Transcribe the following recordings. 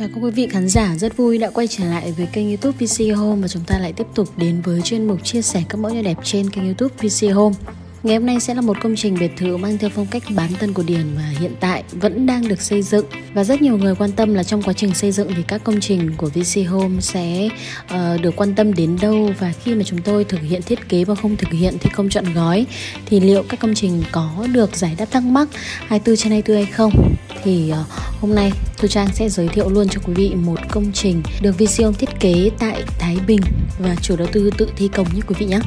Chào các quý vị khán giả, rất vui đã quay trở lại với kênh youtube VC Home và chúng ta lại tiếp tục đến với chuyên mục chia sẻ các mẫu nhà đẹp trên kênh youtube VC Home. Ngày hôm nay sẽ là một công trình biệt thự mang theo phong cách bán tân cổ điển và hiện tại vẫn đang được xây dựng. Và rất nhiều người quan tâm là trong quá trình xây dựng thì các công trình của VC Home sẽ uh, được quan tâm đến đâu? Và khi mà chúng tôi thực hiện thiết kế và không thực hiện thi công chọn gói thì liệu các công trình có được giải đáp thắc mắc 24 trên 24 hay không? Thì uh, hôm nay Thu Trang sẽ giới thiệu luôn cho quý vị một công trình được VC Home thiết kế tại Thái Bình và chủ đầu tư tự thi công nhé quý vị nhé.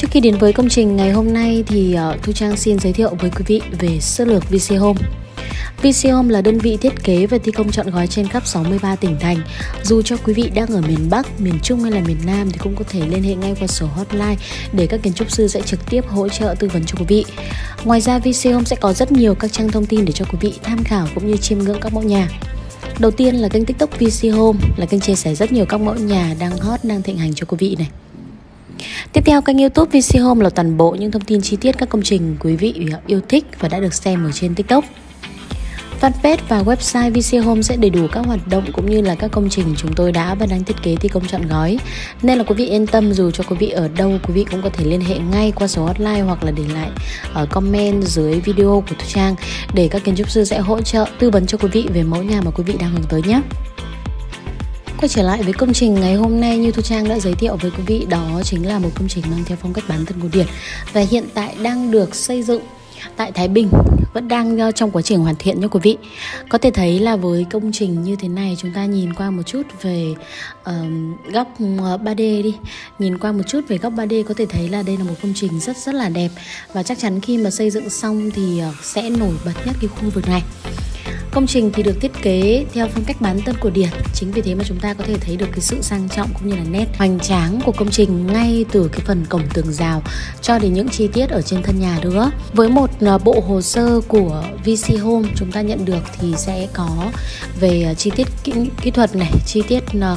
Trước khi đến với công trình ngày hôm nay thì ờ, Thu Trang xin giới thiệu với quý vị về sơ lược VC Home. VC Home là đơn vị thiết kế và thi công trọn gói trên khắp 63 tỉnh thành. Dù cho quý vị đang ở miền Bắc, miền Trung hay là miền Nam thì cũng có thể liên hệ ngay qua số hotline để các kiến trúc sư sẽ trực tiếp hỗ trợ tư vấn cho quý vị. Ngoài ra VC Home sẽ có rất nhiều các trang thông tin để cho quý vị tham khảo cũng như chiêm ngưỡng các mẫu nhà. Đầu tiên là kênh TikTok VC Home là kênh chia sẻ rất nhiều các mẫu nhà đang hot, đang thịnh hành cho quý vị này. Tiếp theo kênh youtube VC Home là toàn bộ những thông tin chi tiết các công trình quý vị yêu thích và đã được xem ở trên TikTok. Fanpage và website VC Home sẽ đầy đủ các hoạt động cũng như là các công trình chúng tôi đã và đang thiết kế thi công trọn gói. Nên là quý vị yên tâm, dù cho quý vị ở đâu, quý vị cũng có thể liên hệ ngay qua số hotline hoặc là để lại ở comment dưới video của Thu Trang để các kiến trúc sư sẽ hỗ trợ tư vấn cho quý vị về mẫu nhà mà quý vị đang hướng tới nhé. Quay trở lại với công trình ngày hôm nay như Thu Trang đã giới thiệu với quý vị đó chính là một công trình mang theo phong cách bán thân cổ điển và hiện tại đang được xây dựng tại Thái Bình vẫn đang ờ, trong quá trình hoàn thiện nha quý vị. Có thể thấy là với công trình như thế này chúng ta nhìn qua một chút về uh, góc ờ, 3D đi. Nhìn qua một chút về góc 3D có thể thấy là đây là một công trình rất rất là đẹp và chắc chắn khi mà xây dựng xong thì ờ, sẽ nổi bật nhất cái khu vực này. Công trình thì được thiết kế theo phong cách bán tân cổ điển. Chính vì thế mà chúng ta có thể thấy được cái sự sang trọng cũng như là nét hoành tráng của công trình ngay từ cái phần cổng tường rào cho đến những chi tiết ở trên thân nhà nữa. Với một à, bộ hồ sơ của VC Home chúng ta nhận được thì sẽ có về à, chi tiết kỹ, kỹ thuật này, chi tiết à,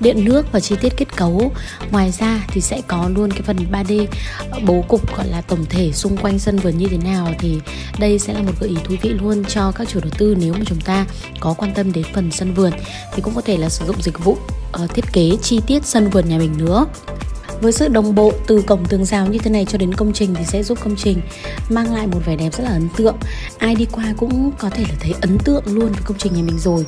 điện nước và chi tiết kết cấu. Ngoài ra thì sẽ có luôn cái phần 3D ờ, bố cục gọi là tổng thể xung quanh sân vườn như thế nào thì đây sẽ là một gợi ý thú vị luôn cho các chủ đầu tư nếu mà chúng ta có quan tâm đến phần sân vườn. Thì cũng có thể là sử dụng dịch vụ uh, thiết kế chi tiết sân vườn nhà mình nữa. Với sự đồng bộ từ cổng tường rào như thế này cho đến công trình thì sẽ giúp công trình mang lại một vẻ đẹp rất là ấn tượng. Ai đi qua cũng có thể là thấy ấn tượng luôn với công trình nhà mình rồi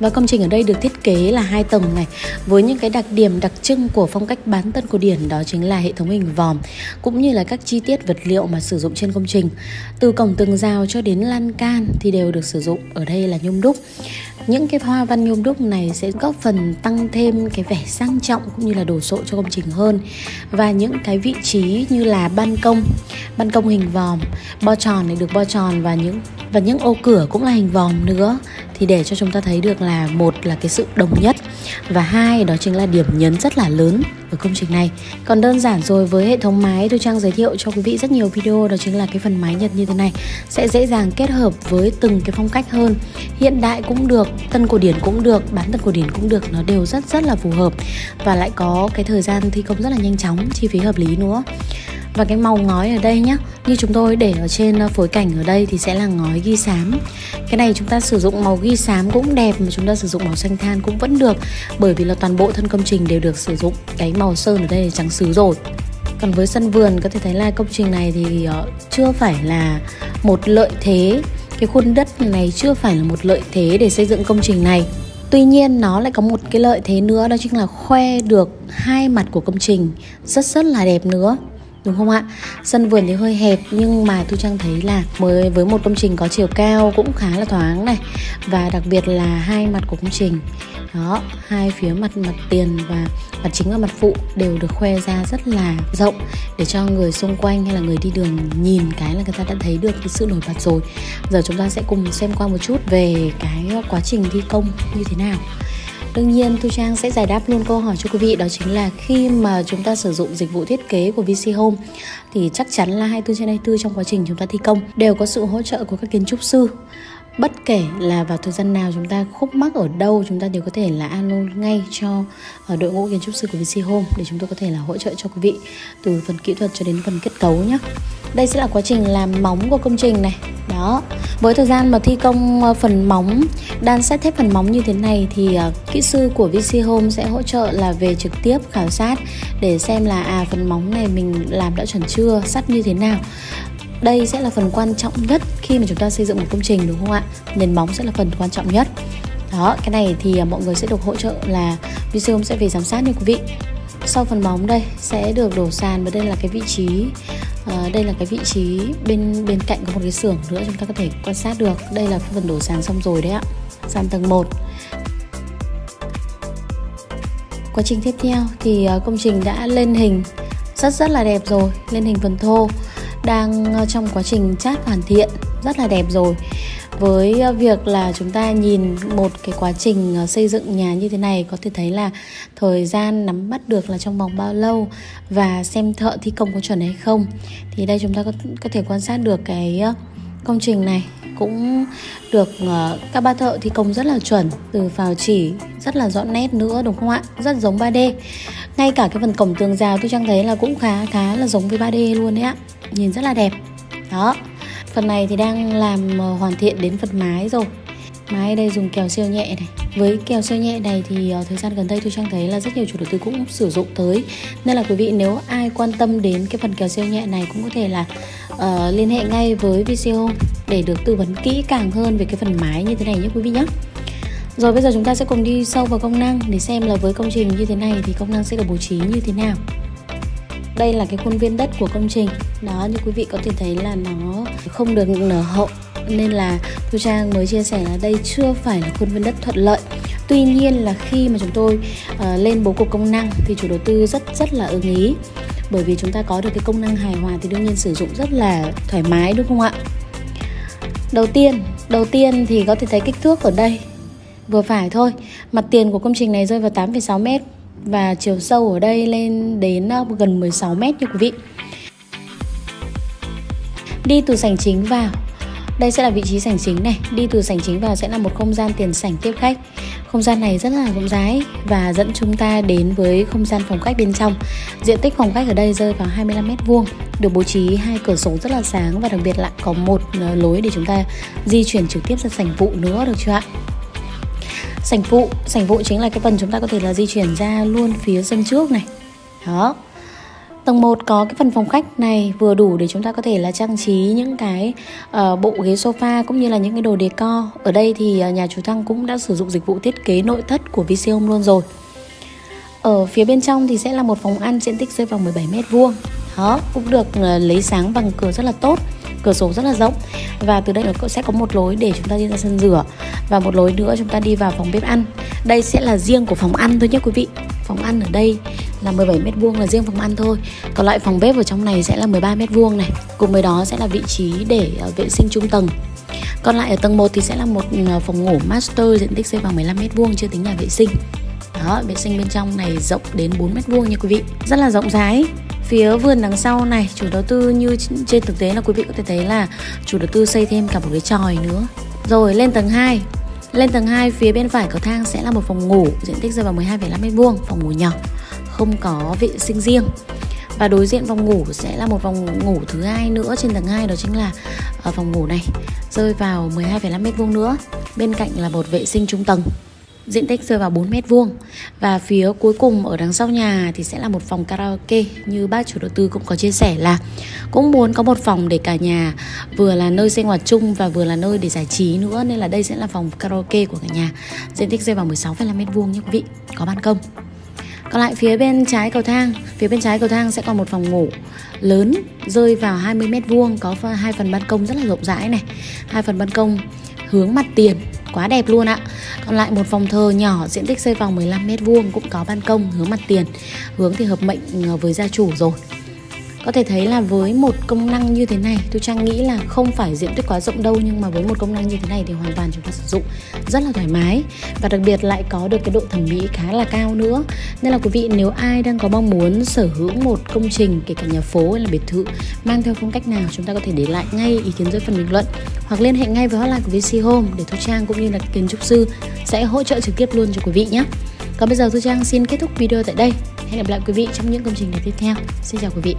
và công trình ở đây được thiết kế là hai tầng này, với những cái đặc điểm đặc trưng của phong cách bán tân cổ điển, đó chính là hệ thống hình vòm, cũng như là các chi tiết vật liệu mà sử dụng trên công trình. Từ cổng tường rào cho đến lan can thì đều được sử dụng, ở đây là nhôm đúc. Những cái hoa văn nhôm đúc này sẽ góp phần tăng thêm cái vẻ sang trọng cũng như là đồ sộ cho công trình hơn. Và những cái vị trí như là ban công, ban công hình vòm, bo tròn này được bo tròn và những và những ô cửa cũng là hình vòm nữa. Thì để cho chúng ta thấy được là một là cái sự đồng nhất và hai đó chính là điểm nhấn rất là lớn ở công trình này. Còn đơn giản rồi với hệ thống máy tôi trang giới thiệu cho quý vị rất nhiều video đó chính là cái phần máy nhật như thế này. Sẽ dễ dàng kết hợp với từng cái phong cách hơn. Hiện đại cũng được tân cổ điển cũng được, bán tân cổ điển cũng được, nó đều rất rất là phù hợp. Và lại có cái thời gian thi công rất là nhanh chóng, chi phí hợp lý nữa. Và cái màu ngói ở đây nhá, như chúng tôi để ở trên ờ, phối cảnh ở đây thì sẽ là ngói ghi xám. Cái này chúng ta sử dụng màu ghi xám cũng đẹp mà chúng ta sử dụng màu xanh than cũng vẫn được, bởi vì là toàn bộ thân công trình đều được sử dụng cái màu sơn ở đây là trắng sứ rồi. Còn với sân vườn có thể thấy là công trình này thì ờ, chưa phải là một lợi thế cái khuôn đất này chưa phải là một lợi thế để xây dựng công trình này. Tuy nhiên, nó lại có một cái lợi thế nữa, đó chính là khoe được hai mặt của công trình. Rất rất là đẹp nữa đúng không ạ? Sân vườn thì hơi hẹp, nhưng mà thu trang thấy là mới, với một công trình có chiều cao cũng khá là thoáng này. Và đặc biệt là hai mặt của công trình. Đó, hai phía mặt mặt tiền và mặt chính và mặt phụ đều được khoe ra rất là rộng để cho người xung quanh hay là người đi đường nhìn cái là người ta đã thấy được cái sự nổi bật rồi. Giờ chúng ta sẽ cùng xem qua một chút về cái quá trình thi công như thế nào. Đương nhiên, Thu Trang sẽ giải đáp luôn câu hỏi cho quý vị, đó chính là khi mà chúng ta sử dụng dịch vụ thiết kế của VC Home, thì chắc chắn là 24 trên 24 trong quá trình chúng ta thi công đều có sự hỗ trợ của các kiến trúc sư bất kể là vào thời gian nào, chúng ta khúc mắc ở đâu, chúng ta đều có thể là alo ngay cho ờ, đội ngũ kiến trúc sư của VC Home để chúng tôi có thể là hỗ trợ cho quý vị từ phần kỹ thuật cho đến phần kết cấu nhé đây sẽ là quá trình làm móng của công trình này. Đó. Với thời gian mà thi công ờ, phần móng, đan xét thép phần móng như thế này thì ờ, kỹ sư của VC Home sẽ hỗ trợ là về trực tiếp khảo sát để xem là à phần móng này mình làm đã chuẩn chưa, sắt như thế nào đây sẽ là phần quan trọng nhất khi mà chúng ta xây dựng một công trình đúng không ạ? Nền móng sẽ là phần quan trọng nhất. Đó cái này thì à, mọi người sẽ được hỗ trợ là video sẽ về giám sát nha quý vị. Sau phần móng đây sẽ được đổ sàn và đây là cái vị trí à, đây là cái vị trí bên bên cạnh có một cái xưởng nữa chúng ta có thể quan sát được. Đây là phần đổ sàn xong rồi đấy ạ sàn tầng 1 quá trình tiếp theo thì à, công trình đã lên hình. Rất rất là đẹp rồi lên hình phần thô đang ờ, trong quá trình chat hoàn thiện rất là đẹp rồi. Với ờ, việc là chúng ta nhìn một cái quá trình ờ, xây dựng nhà như thế này có thể thấy là thời gian nắm bắt được là trong vòng bao lâu và xem thợ thi công có chuẩn hay không. Thì đây chúng ta có, có thể quan sát được cái công trình này. Cũng được các ba thợ thi công rất là chuẩn từ phào chỉ rất là rõ nét nữa đúng không ạ? Rất giống 3D ngay cả cái phần cổng tường rào tôi trang thấy là cũng khá khá là giống với 3D luôn đấy ạ nhìn rất là đẹp. Đó phần này thì đang làm ờ, hoàn thiện đến phần mái rồi. Mái đây dùng kèo siêu nhẹ này. Với kèo siêu nhẹ này thì uh, thời gian gần đây tôi trang thấy là rất nhiều chủ đầu tư cũng sử dụng tới. Nên là quý vị nếu ai quan tâm đến cái phần kèo siêu nhẹ này cũng có thể là uh, liên hệ ngay với VCO để được tư vấn kỹ càng hơn về cái phần mái như thế này nhé quý vị nhé. Rồi bây giờ chúng ta sẽ cùng đi sâu vào công năng để xem là với công trình như thế này thì công năng sẽ được bố trí như thế nào đây là cái khuôn viên đất của công trình. Đó như quý vị có thể thấy là nó không được nở hậu. Nên là Thu Trang mới chia sẻ là đây chưa phải là khuôn viên đất thuận lợi. Tuy nhiên là khi mà chúng tôi uh, lên bố cục công năng thì chủ đầu tư rất rất là ưng ý. Bởi vì chúng ta có được cái công năng hài hòa thì đương nhiên sử dụng rất là thoải mái đúng không ạ? Đầu tiên đầu tiên thì có thể thấy kích thước ở đây. Vừa phải thôi mặt tiền của công trình này rơi vào 8,6 mét và chiều sâu ở đây lên đến ờ, gần 16 mét nha quý vị. Đi từ sảnh chính vào. Đây sẽ là vị trí sảnh chính này. Đi từ sảnh chính vào sẽ là một không gian tiền sảnh tiếp khách. Không gian này rất là rộng rãi và dẫn chúng ta đến với không gian phòng khách bên trong. Diện tích phòng khách ở đây rơi vào 25 mét vuông, được bố trí hai cửa sổ rất là sáng và đặc biệt lại có một ờ, lối để chúng ta di chuyển trực tiếp ra sảnh phụ nữa, được chưa ạ? Sảnh phụ sảnh phụ chính là cái phần chúng ta có thể là di chuyển ra luôn phía sân trước này đó Tầng 1 có cái phần phòng khách này vừa đủ để chúng ta có thể là trang trí những cái uh, bộ ghế sofa cũng như là những cái đồ decor. Ở đây thì uh, nhà chủ Thăng cũng đã sử dụng dịch vụ thiết kế nội thất của Viseum luôn rồi. Ở phía bên trong thì sẽ là một phòng ăn diện tích rơi vào 17 m vuông. Đó, cũng được uh, lấy sáng bằng cửa rất là tốt cửa sổ rất là rộng. Và từ đây nó sẽ có một lối để chúng ta đi ra sân rửa. Và một lối nữa chúng ta đi vào phòng bếp ăn. Đây sẽ là riêng của phòng ăn thôi nhé quý vị. Phòng ăn ở đây là 17 mét vuông là riêng phòng ăn thôi. Còn lại phòng bếp ở trong này sẽ là 13 mét vuông này. Cùng với đó sẽ là vị trí để ờ, vệ sinh trung tầng. Còn lại ở tầng 1 thì sẽ là một ờ, phòng ngủ master diện tích xây vào 15 mét vuông, chưa tính nhà vệ sinh. Đó, vệ sinh bên trong này rộng đến 4 mét vuông nha quý vị. Rất là rộng rãi phía vườn đằng sau này. Chủ đầu tư như trên thực tế là quý vị có thể thấy là chủ đầu tư xây thêm cả một cái tròi nữa. Rồi lên tầng 2 lên tầng 2 phía bên phải cầu thang sẽ là một phòng ngủ diện tích rơi vào 12,5 m2 phòng ngủ nhỏ không có vệ sinh riêng. Và đối diện phòng ngủ sẽ là một phòng ngủ thứ hai nữa trên tầng 2 đó chính là ở phòng ngủ này rơi vào 12,5 m2 nữa. Bên cạnh là một vệ sinh trung tầng diện tích rơi vào 4 mét vuông. Và phía cuối cùng ở đằng sau nhà thì sẽ là một phòng karaoke như bác chủ đầu tư cũng có chia sẻ là cũng muốn có một phòng để cả nhà vừa là nơi sinh hoạt chung và vừa là nơi để giải trí nữa. Nên là đây sẽ là phòng karaoke của cả nhà. Diện tích rơi vào 16,5 mét vuông nhé quý vị. Có ban công. Còn lại phía bên trái cầu thang phía bên trái cầu thang sẽ còn một phòng ngủ lớn rơi vào 20 mét vuông có hai phần ban công rất là rộng rãi này. Hai phần ban công hướng mặt tiền quá đẹp luôn ạ còn lại một phòng thờ nhỏ, diện tích xây vòng 15 mét vuông cũng có ban công, hướng mặt tiền. Hướng thì hợp mệnh ờ, với gia chủ rồi có thể thấy là với một công năng như thế này, tôi Trang nghĩ là không phải diện tích quá rộng đâu, nhưng mà với một công năng như thế này thì hoàn toàn chúng ta sử dụng rất là thoải mái. Và đặc biệt lại có được cái độ thẩm mỹ khá là cao nữa. Nên là quý vị, nếu ai đang có mong muốn sở hữu một công trình, kể cả nhà phố hay là biệt thự, mang theo phong cách nào, chúng ta có thể để lại ngay ý kiến dưới phần bình luận. Hoặc liên hệ ngay với hotline của VC Home để Thu Trang cũng như là kiến trúc sư sẽ hỗ trợ trực tiếp luôn cho quý vị nhé còn bây giờ Thu Trang xin kết thúc video tại đây Hẹn gặp lại quý vị trong những công trình tiếp theo. Xin chào quý vị.